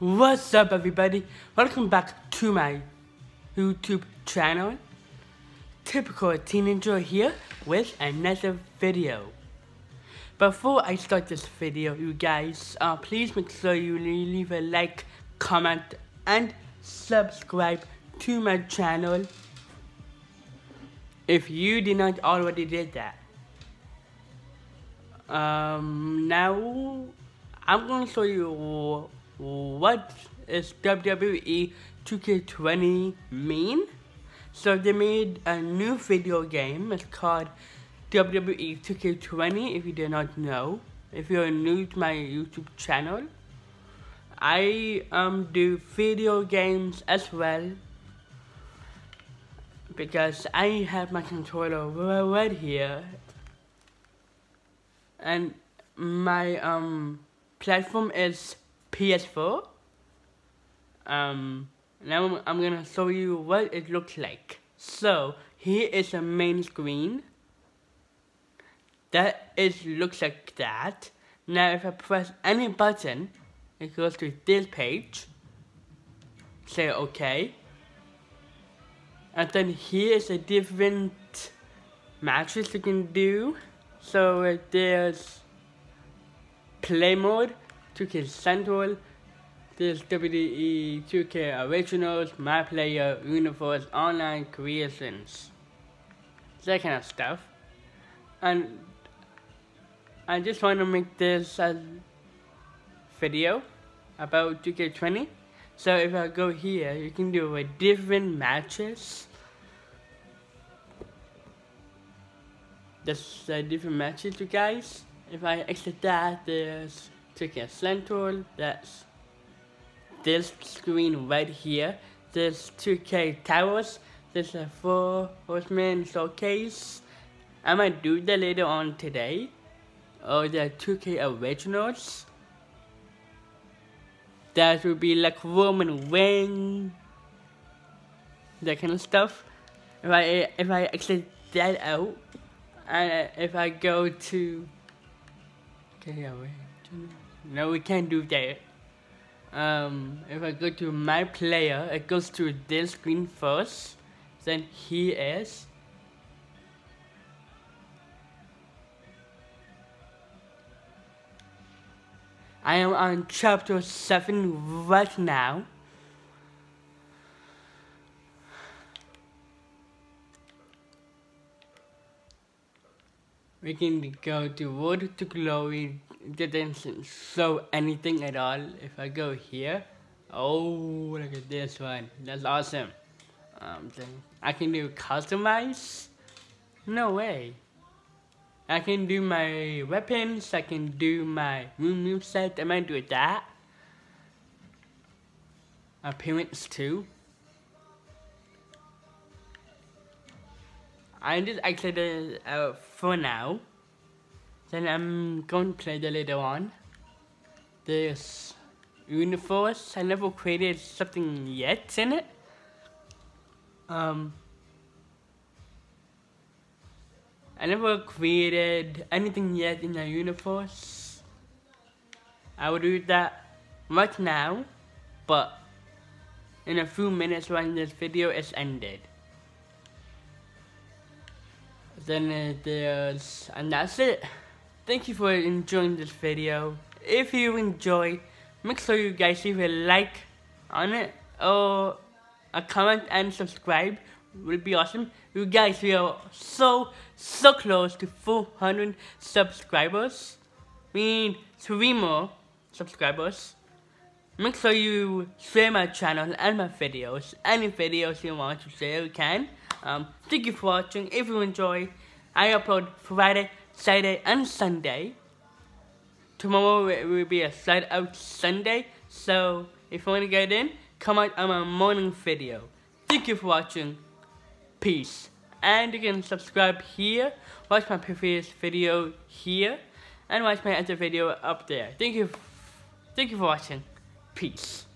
What's up everybody? Welcome back to my YouTube channel. Typical teenager here with another video. Before I start this video, you guys, uh, please make sure you leave a like, comment, and subscribe to my channel if you did not already did that. Um, now I'm to show you what is WWE 2K20 mean. So they made a new video game. It's called WWE 2K20 if you do not know. If you're new to my YouTube channel. I um do video games as well because I have my controller right here and my um platform is PS4. Um, now I'm gonna show you what it looks like. So here is the main screen. That is looks like that. Now if I press any button, it goes to this page. Say OK. And then here is a different matches you can do. So there's play mode, 2K Central, there's WWE 2K Originals, My Player, Universe, Online Creations, that kind of stuff. And I just want to make this a video about 2K20. So if I go here, you can do a different matches. There's uh, different matches, you guys if I exit that, there's Chicken Central, that's this screen right here. There's 2K Towers, there's a 4 Horseman Showcase. I might do that later on today. Or the 2K Originals. That would be like Roman Reigns. That kind of stuff. If I if I exit that out, and if I go to Okay, no, we can't do that. Um, if I go to my player, it goes to this screen first. Then he is. I am on chapter 7 right now. We can go to Road to. It doesn't show anything at all. If I go here, oh, look at this one. That's awesome. Um, I can do customize. No way. I can do my weapons. I can do my room move set. I might do that. Appearance too. I just exited uh, for now. Then I'm going to play the later on. This universe, I never created something yet in it. Um, I never created anything yet in the universe. I will do that right now, but in a few minutes when this video is ended then there's, and that's it. Thank you for enjoying this video. If you enjoy, make sure you guys leave a like on it or a comment and subscribe would be awesome. You guys, we are so, so close to 400 subscribers. We need three more subscribers. Make sure you share my channel and my videos. Any videos you want to share, you can. Um, thank you for watching. If you enjoy, I upload Friday, Saturday, and Sunday. Tomorrow it will be a slide out Sunday. So if you want to get in, come out on my morning video. Thank you for watching. Peace. And you can subscribe here, watch my previous video here, and watch my other video up there. Thank you. Thank you for watching. Peace.